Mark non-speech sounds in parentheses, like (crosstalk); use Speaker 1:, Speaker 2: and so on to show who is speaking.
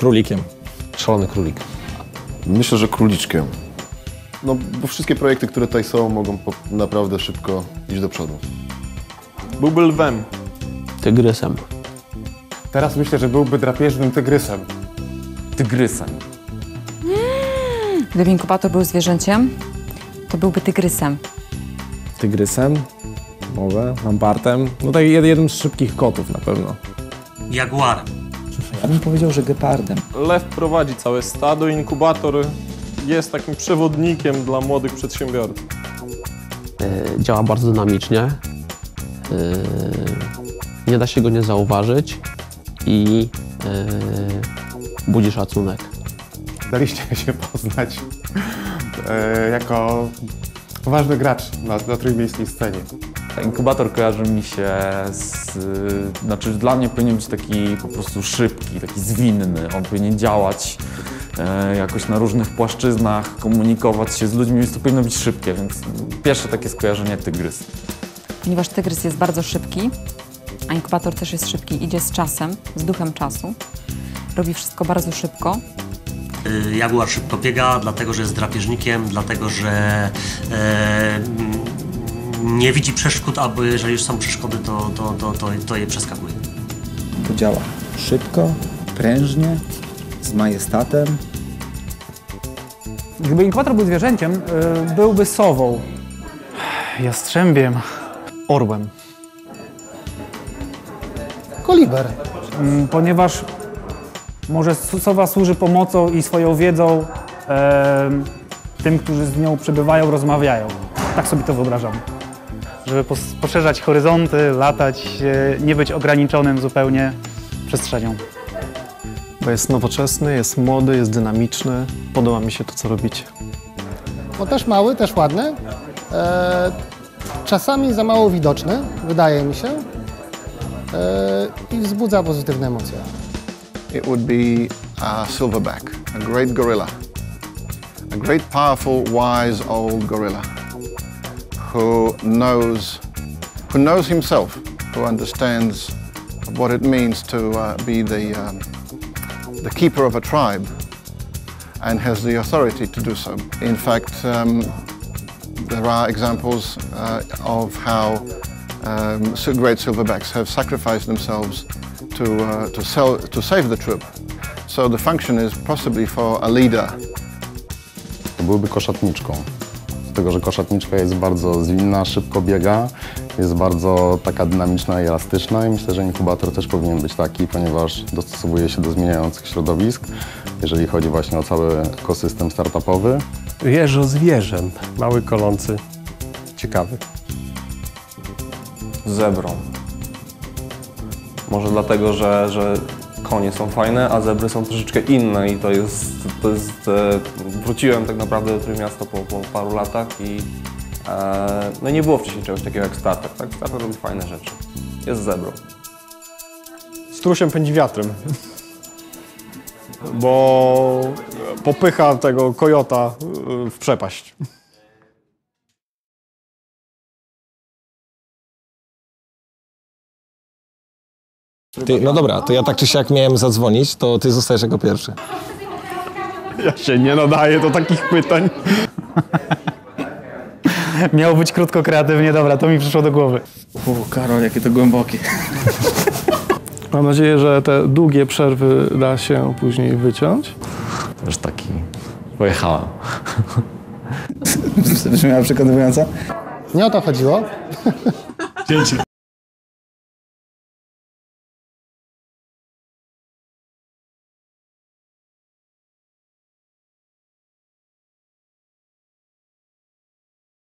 Speaker 1: Królikiem.
Speaker 2: Szalony królik.
Speaker 3: Myślę, że króliczkiem. No, bo wszystkie projekty, które tutaj są, mogą po, naprawdę szybko iść do przodu.
Speaker 4: Byłby lwem.
Speaker 2: Tygrysem.
Speaker 5: Teraz myślę, że byłby drapieżnym tygrysem.
Speaker 4: Tygrysem.
Speaker 6: Gdyby inkubator był zwierzęciem, to byłby tygrysem.
Speaker 1: Tygrysem, może, lampartem. No tak jed- jednym z szybkich kotów na pewno.
Speaker 7: Jaguarem.
Speaker 8: Ja bym powiedział, że gepardem.
Speaker 4: Lew prowadzi całe stado, inkubator jest takim przewodnikiem dla młodych przedsiębiorców.
Speaker 2: E, działa bardzo dynamicznie. E, nie da się go nie zauważyć i e, budzi szacunek.
Speaker 5: Daliście (laughs) się poznać jako poważny gracz na, na trójmiejskiej scenie.
Speaker 9: Inkubator kojarzy mi się z... Znaczy dla mnie powinien być taki po prostu szybki, taki zwinny. On powinien działać e, jakoś na różnych płaszczyznach, komunikować się z ludźmi, więc to powinno być szybkie, więc pierwsze takie skojarzenie tygrys.
Speaker 6: Ponieważ tygrys jest bardzo szybki, a inkubator też jest szybki, idzie z czasem, z duchem czasu, robi wszystko bardzo szybko,
Speaker 7: Jaguar szybko biega, dlatego że jest drapieżnikiem, dlatego że e, nie widzi przeszkód, albo jeżeli już są przeszkody, to, to, to, to, to je przeskakuje.
Speaker 8: To działa szybko, prężnie, z majestatem.
Speaker 10: Gdyby inkubator był zwierzęciem, y, byłby sową. Jastrzębiem. Orłem.
Speaker 11: Koliber.
Speaker 10: Mm, Ponieważ może sowa służy pomocą i swoją wiedzą tym, którzy z nią przebywają, rozmawiają. Tak sobie to wyobrażam. Żeby pos- poszerzać horyzonty, latać, e, nie być ograniczonym zupełnie przestrzenią.
Speaker 4: Bo jest nowoczesny, jest młody, jest dynamiczny. Podoba mi się to, co robicie.
Speaker 11: No też mały, też ładny. E, czasami za mało widoczny, wydaje mi się. E, I wzbudza pozytywne emocje.
Speaker 12: it would be a silverback, a great gorilla, a great, powerful, wise old gorilla who knows, who knows himself, who understands what it means to uh, be the, um, the keeper of a tribe and has the authority to do so. In fact, um, there are examples uh, of how um, great silverbacks have sacrificed themselves to, uh, to, sell, to save the troop. So the function is possibly for a leader.
Speaker 13: Byłby koszatniczką. Z tego, że koszatniczka jest bardzo zwinna, szybko biega, jest bardzo taka dynamiczna i elastyczna i myślę, że inkubator też powinien być taki, ponieważ dostosowuje się do zmieniających środowisk, jeżeli chodzi właśnie o cały ekosystem startupowy.
Speaker 4: Jeżo zwierzę. Mały, kolący. Ciekawy.
Speaker 9: Zebrą. Może dlatego, że, że konie są fajne, a zebry są troszeczkę inne i to jest, to jest e, wróciłem tak naprawdę do Trójmiasta po, po paru latach i e, no nie było wcześniej czegoś takiego jak starter, tak? Starter robi fajne rzeczy. Jest zebrą.
Speaker 4: Strusiem pędzi wiatrem. Bo popycha tego kojota y, w przepaść.
Speaker 1: Ty, no dobra, to ja tak czy siak miałem zadzwonić, to ty zostajesz jako pierwszy.
Speaker 4: Ja się nie nadaję do takich pytań. (laughs)
Speaker 10: Miało być krótko, kreatywnie, dobra, to mi przyszło do głowy.
Speaker 8: U, Karol, jakie to głębokie. (laughs)
Speaker 4: Mam nadzieję, że te długie przerwy da się później wyciąć.
Speaker 9: Też taki pojechałem. (laughs)
Speaker 8: Brzmiała przekonująco?
Speaker 11: Nie o to chodziło.